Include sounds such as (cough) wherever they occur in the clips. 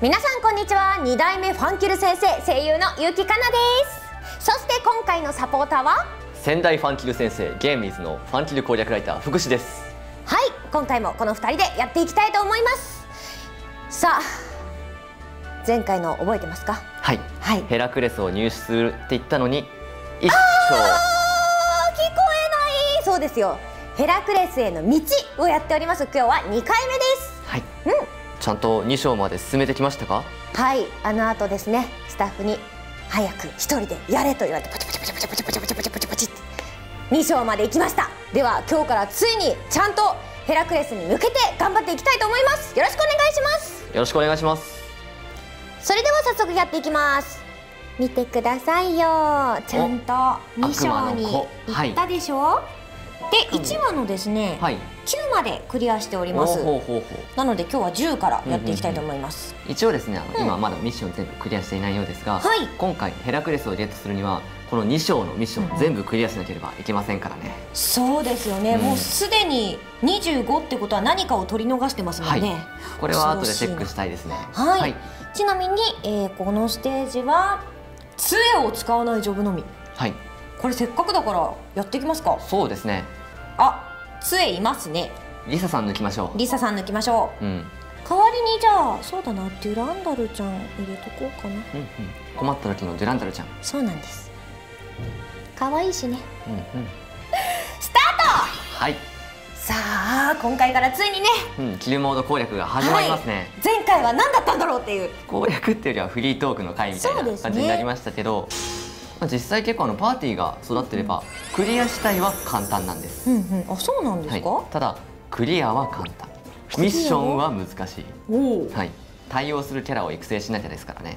皆さんこんにちは。2代目ファンキル先生声優のゆきかなです。そして今回のサポーターは？仙台ファンキル先生ゲームイズのファンキル攻略ライター福士です。はい今回もこの2人でやっていきたいと思います。さあ前回の覚えてますか？はい、はい。ヘラクレスを入手するって言ったのに一あー聞こえない。そうですよ。ヘラクレスへの道をやっております。今日は2回目でちゃんと2章まで進めてきましたか？はいあの後ですね。スタッフに早く一人でやれと言われてパチパチパチパチパチパチパチパチパチって2章まで行きました。では今日からついにちゃんとヘラクレスに向けて頑張っていきたいと思います。よろしくお願いします。よろしくお願いします。それでは早速やっていきます。見てくださいよ。ちゃんと2章に行ったでしょ、で1話のですね、はい。9までクリアしております。なので今日は10からやっていきたいと思います、う一応ですねあの、うん。今まだミッション全部クリアしていないようですが、はい。今回ヘラクレスをゲットするにはこの2章のミッションを全部クリアしなければいけませんからね、そうですよね、うん。もうすでに25ってことは何かを取り逃してますもんね、はい。これは後でチェックしたいですね。はい、はい、ちなみに、えーこのステージは杖を使わないジョブのみ。はい。これせっかくだからやっていきますか。そうですねあ杖いますね。リサさん抜きましょリサさん抜きましょう。うん。うんう代わりにじゃあそうだなデュランダルちゃん入れとこうかな。うん困った時のデュランダルちゃん。そうなんです。可愛いしね。うんうん。(laughs) スタート！はい、さあ今回からついにね。うん、キルモード攻略が始まりますね、前回は何だったんだろうっていう。攻略っていうよりはフリートークの回みたいな感じになりましたけど、まあ、実際結構あのパーティーが育ってればクリア自体は簡単なんです、うんうん。あそうなんですか、はい、ただクリアは簡単。ミッションは難しい、はい、対応するキャラを育成しなきゃですからね、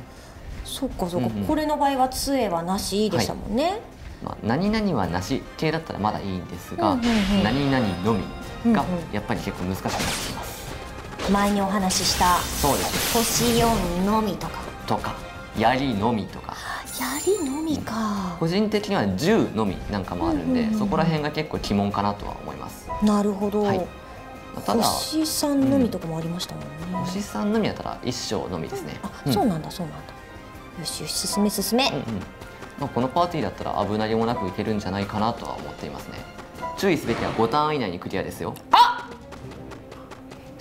そっかそっか、うんうん。これの場合は杖はなしでしたもんね、まあ、何々はなし系だったらまだいいんですが、うんうんうん。何々のみがうんうん。やっぱり結構難しくなってきます、前にお話ししたそうです。星4のみとか。とか槍のみとか槍のみか、個人的には銃のみなんかもあるんで、うんうんうんそこら辺が結構鬼門かなとは思います。なるほど、はい。ただ星3のみとかもありましたもんね、星さんのみやったら一生のみですね。あ、んそうなんだそうなんだ。よしよし進め進め、うんうん。まあ、このパーティーだったら危なげもなくいけるんじゃないかなとは思っていますね。注意すべきは5ターン以内にクリアですよ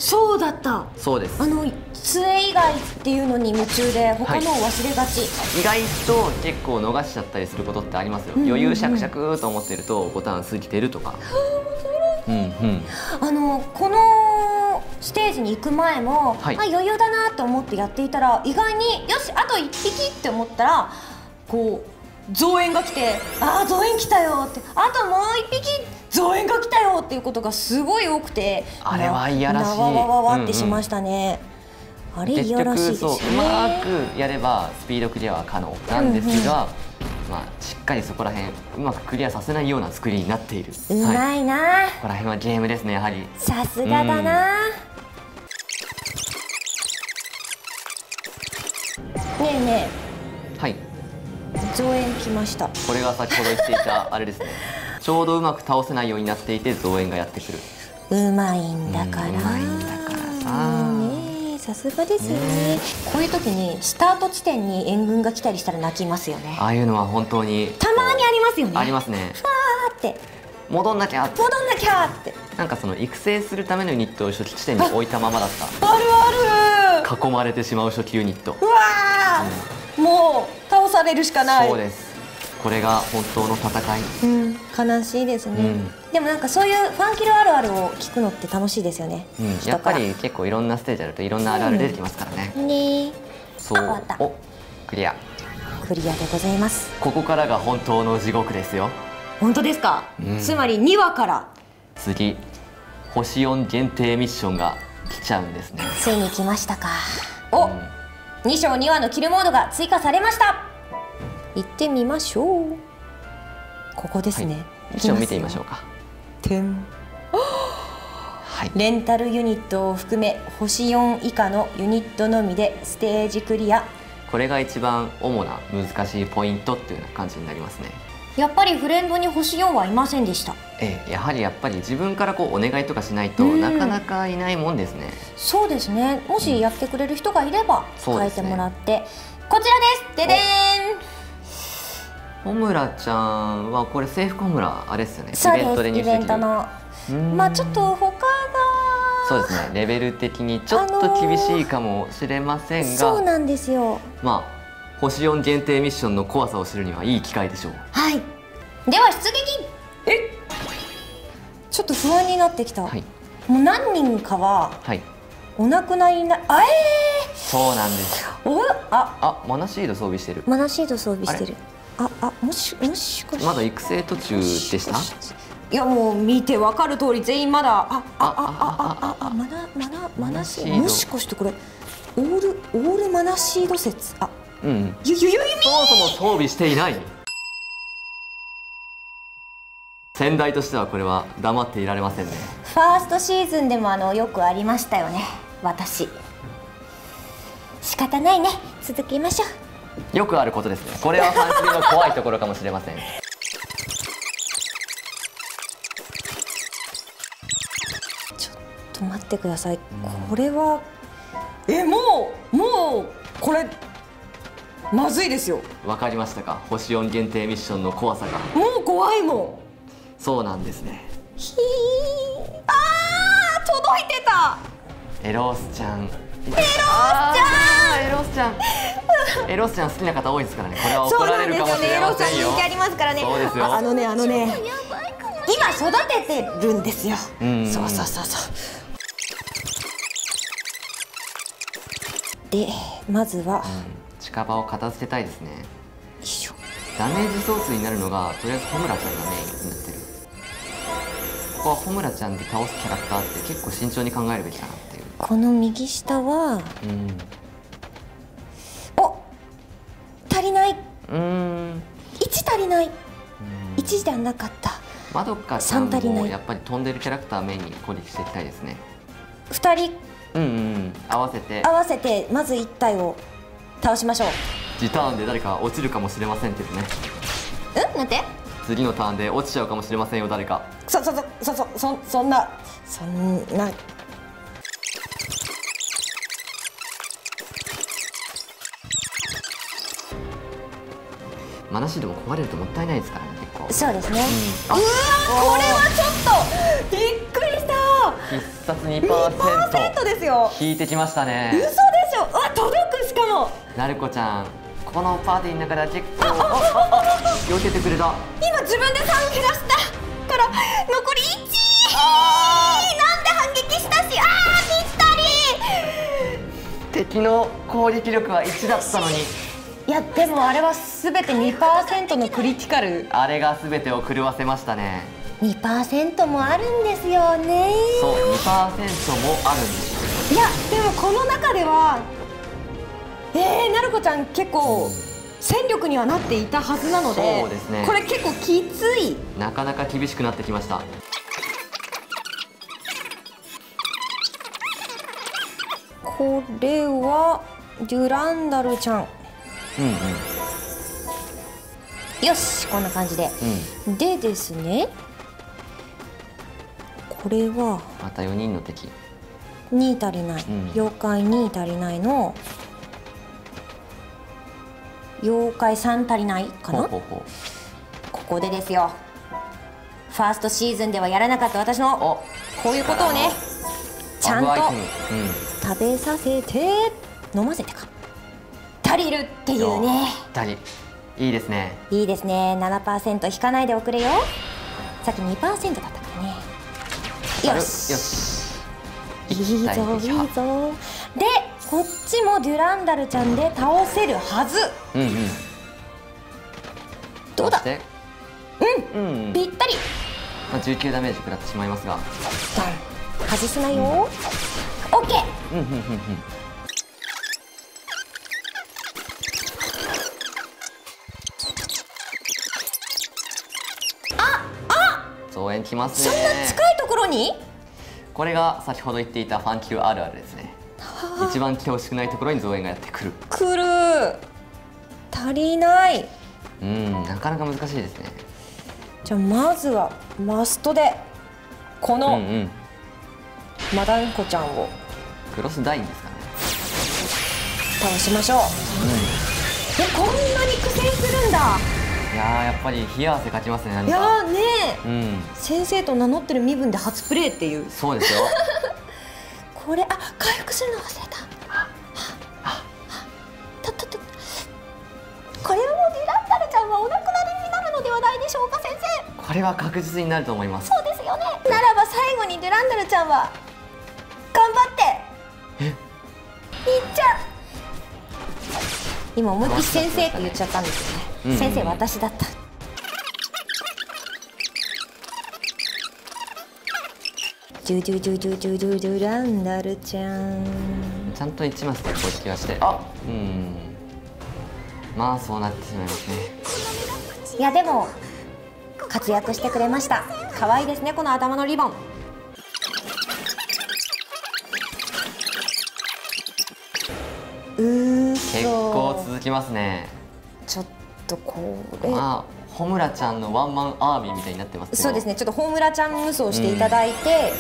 そうだった。そうです。あの杖以外っていうのに夢中で他のを忘れがち、意外と結構逃しちゃったりすることってありますよ、うんうんうん。余裕しゃくしゃくと思ってると5ターン過ぎてるとか。うんうん。あのこのステージに行く前も、はい。あ余裕だなと思ってやっていたら意外によしあと1匹って思ったらこう増援が来てあー増援来たよって。あともう1匹増援が来たよっていうことがすごい多くてあれはいやらしい。なわわわわってうんうんしましたね、あれい結やらしい。ですよねまくやればスピードクリアは可能なんですが、まあ、しっかりそこら辺うまくクリアさせないような作りになっている。うはい、まい。な、ここら辺はゲームですねやはり。さすがだな、ねえねはい。え増援来ました。これが先ほど言っていたあれですねちょうどうまく倒せないようになっていて増援がやってくる。うまいんだから。うんうまいんだからさ。うんねえさすがですよね。こういう時にスタート地点に援軍が来たりしたら泣きますよね。ああいうのは本当にたまにありますよね。ありますね。あーって。戻んなきゃって。戻んなきゃって。なんかその育成するためのユニットを初期地点に置いたままだった。あるある。囲まれてしまう初期ユニット。うわー、もう倒されるしかない。そうですこれが本当の戦い。うん、悲しいですね、うん。でもなんかそういうファンキルあるあるを聞くのって楽しいですよね、うん、やっぱり結構いろんなステージあるといろんなあるある出てきますからね、ねそう。あ終わった。おクリア。クリアでございます。ここからが本当の地獄ですよ。本当ですか、うん。つまり2話から。次星4限定ミッションが来ちゃうんですね。ついに来ましたか。お、うん。2章2話のキルモードが追加されました行ってみましょう。ここですね、ミッション見てみましょうか。レンタルユニットを含め星4以下のユニットのみでステージクリア。これが一番主な難しいポイントっていうような感じになりますね。やっぱりフレンドに星4はいませんでした。ええやはりやっぱり自分からこうお願いとかしないとうん。なかなかいないもんですね。そうですね。もしやってくれる人がいれば書いてもらって、こちらです。ででーん小村ちゃんはこれ制服小村あれですよねそうでですイベントの。まあちょっと他がそうですねレベル的にちょっと厳しいかもしれませんが、そうなんですよ。まあ星4限定ミッションの怖さを知るにはいい機会でしょう。はい。では出撃。え？ちょっと不安になってきた、はい。もう何人かははい。お亡くなりになあえそうなんです。ー、おあ。あマナシード装備してる。マナシード装備してるああもしもしかまだ育成途中でした？いやもう見てわかる通り全員まだ。ああああああああマナマナマナシードもしかしてこれオールオールマナシード説あうんゆゆゆそもそも装備していない先代としてはこれは黙っていられませんねファーストシーズンでもあのよくありましたよね私仕方ないね続きましょうよくあることですね。これはファンの怖いところかもしれません。ちょっと待ってください。これはえもうもうこれまずいですよ。わかりましたか？星4限定ミッションの怖さが。もう怖いもん。そうなんですね。ひー。あー届いてた。エロスちゃん。エロスちゃん。エロスちゃんエロスちゃん好きな方多いですからね。これは怒られるかもしれエロさんませんよ人気ありますからね。そうですよ。ああのねあのね。今育ててるんですよ。うん。そうそうそうそう。でまずは、よ近場を片付けたいですね。いしょ。ダメージソースになるのがとりあえずホムラちゃんがメインになってる。ここはホムラちゃんで倒すキャラクターって結構慎重に考えるべきかなっていう。この右下はうん足りない。うーん1足りない。1じゃなかった。まどかちゃん三足りない。もやっぱり飛んでるキャラクターメインに攻撃していきたいですね。2人。うんうんうん。合わせて。合わせてまず1体を倒しましょう。次ターンで誰か落ちるかもしれませんけどね。うん？なんて？次のターンで落ちちゃうかもしれませんよ誰か。そそそそそそそんなそんなマナシードも壊れるともったいないですからね結構。そうですね、うん。うわーこれはちょっとびっくりした。必殺2% 2%ですよ。引いてきましたね。嘘でしょ。うわ届くしかも。なるこちゃんこのパーティーの中では結構あああ避けてくれた。今自分で3減らしたから残り1あなんで反撃したし。あーぴったり。敵の攻撃力は1だったのにいやでもあれは全て2%のクリティカル。あれが全てを狂わせましたね。2%もあるんですよね。そう2%もあるんですいやでもこの中ではえー、なるこちゃん結構戦力にはなっていたはずなのでそうですね。これ結構きつい。なかなか厳しくなってきました。これはデュランダルちゃんうんうん。よしこんな感じで、うん。でですねこれはまた4人の敵。2足りない、うん。妖怪2足りないの妖怪3足りないかな？ここでですよ。ファーストシーズンではやらなかった私のお。こういうことをねちゃんと食べさせて飲ませてか足りるっていうね。2人。いいですね。いいですね。7%引かないでおくれよ。さっき2%だったからね。よし。よし。いいぞいいぞ。でこっちもデュランダルちゃんで倒せるはず。うんうん。どうだ？うん、うん。ぴったり。まあ、19ダメージ食らってしまいますが。外すなよ、オッケー。うんうんうんうんきますそんねな近いところに？これが先ほど言っていたファンキルあるあるですね。一番来てほしくないところに増援がやってくる。来る。足りない。うんなかなか難しいですね。じゃあまずはマストでこうんうのん。マダンコちゃんを。クロスダインですかね。倒しましょう、えこんなに苦戦するんだ。いやーやっぱり冷や汗かきますね何か。いやーねえ。うん。先生と名乗ってる身分で初プレーっていう。そうですよ。(laughs) これあ回復するの忘れた。これはもうディランダルちゃんはお亡くなりになるのではないでしょうか先生これは確実になると思いますそうですよねならば最後にデュランダルちゃんは頑張っ。ていっ。ちゃう今思いっ。きり先生っ。て言っ。ちゃっ。たんですよね、うん。うん先生私だった。ジュジュジュジュジュジュジュランダルちゃん。ちゃんと1マスで公式はして。あ。うん。まあそうなってしまいますね。いやでも活躍してくれました。可愛いですねこの頭のリボン。うー結構続きますね。ちょっとこれ。まあホムラちゃんのワンマンアーミーみたいになってますそうですね。ちょっとホームラちゃん無双していただいて、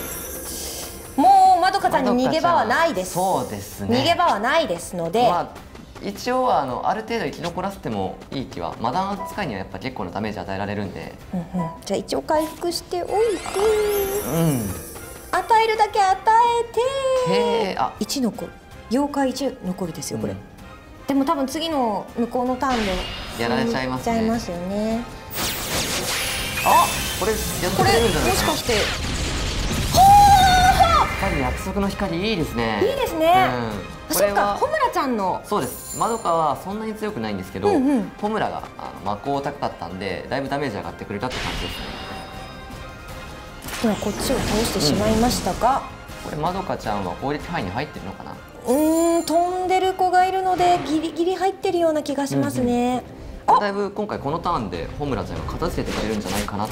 もうまどかちゃんに逃げ場はないです。そうですね。逃げ場はないですので、まあ一応はあのある程度生き残らせてもいい気はマダン扱いにはやっぱ結構なダメージ与えられるんで。うんうん。じゃあ一応回復しておいてうん。与えるだけ与えてへえあ。1残る。妖怪1残るですよこれ、うんでも多分次の向こうのターンでやられちゃいますね。ますよねあこれやってくこれれるんじゃないかなもしかして。やっぱり約束の光いいですねいいですね。うん、これそっか。はホムラちゃんの。そうです。まどかはそんなに強くないんですけど、うんうん。があの魔法高かったんでだいぶダメージ上がってくれたって感じですね。ではこっちを倒してしまいましたが、これまどかちゃんは攻撃範囲に入ってるのかな？うーん飛んでる子がいるのでギリギリ入ってるような気がしますね、あだいぶ今回このターンでホムラちゃんが片付けてくれるんじゃないかな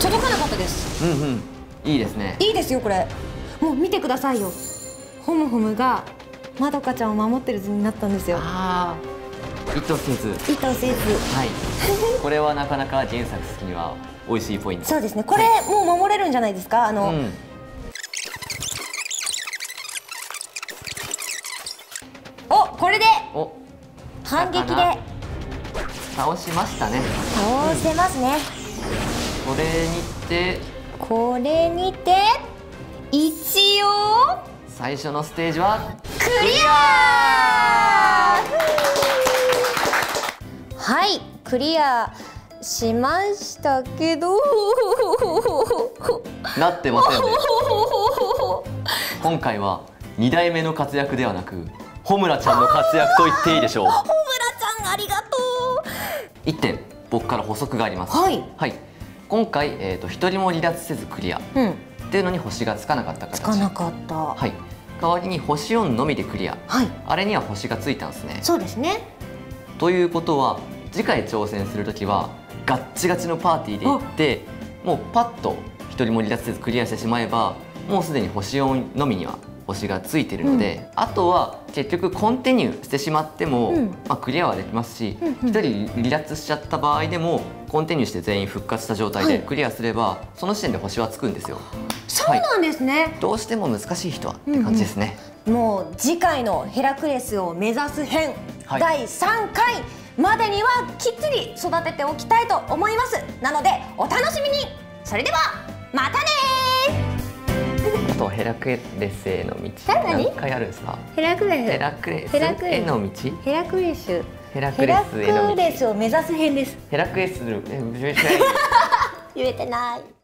届かなかったです。うんうん。いいですね。いいですよこれ。もう見てくださいよ。ホムホムがまどかちゃんを守ってる図になったんですよ。ああ意図せず。意図せず。はい。これはなかなか原作好きには美味しいポイント。そうですね。これもう守れるんじゃないですか？あの、うん反撃で。だ倒しましたね。倒せますね、これにて。これにて一応。最初のステージは。クリア。はいクリアしましたけど。なってませんね。今回は2代目の活躍ではなくホムラちゃんの活躍と言っていいでしょう。ホムラちゃんありがと1点僕から補足があります。はい。今回、えー、と一人も離脱せずクリア。っううんていうのに星がつかなかった形。つかなかった。ははい。代わりに星4のみでクリア。い。あれには星がついたんですね。そうですね。ということは次回挑戦する時はガッチガチのパーティーで行ってもうパッと一人も離脱せずクリアしてしまえばもうすでに星4のみには星がついてるので、あとは結局コンティニューしてしまっても、うん。まあ、クリアはできますしうんうん。一、人離脱しちゃった場合でもコンティニューして全員復活した状態はい。でクリアすれば、その時点で星はつくんですよ。そうなんですね、どうしても難しい人はって感じですね、もう次回のヘラクレスを目指す編、はい。第3回までにはきっちり育てておきたいと思います。なのでお楽しみに。それではまたねヘラクレスへの道。何何回あるんですか？ヘラクレヘラクレス。ヘラクレスへの道？ヘラクレス。ヘラクレヘラスへの道。クレスを目指す編です。ヘラクレスえ (laughs) 言えてない